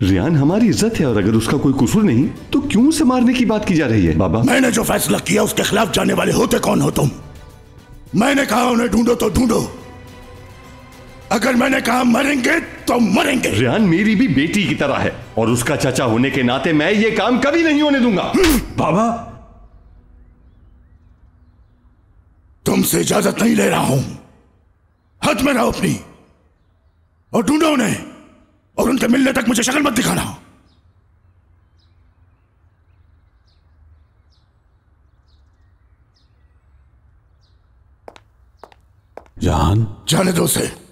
रियान हमारी इज़्ज़त है और अगर उसका कोई कसूर नहीं तो क्यों उसे मारने की बात की जा रही है बाबा? मैंने जो फैसला किया उसके खिलाफ जाने वाले होते कौन हो तुम? मैंने कहा उन्हें ढूंढो तो ढूंढो। अगर मैंने कहा मरेंगे तो मरेंगे। रियान मेरी भी बेटी की तरह है और उसका चाचा होने के नाते मैं ये काम कभी नहीं होने दूँगा। बाबा तुमसे इजाज़त नहीं ले रहा हूँ। हद में रहो अपनी और ढूंढो उन्हें। उनके मिलने तक मुझे शक्ल मत दिखाना। जान? जाने दो उसे।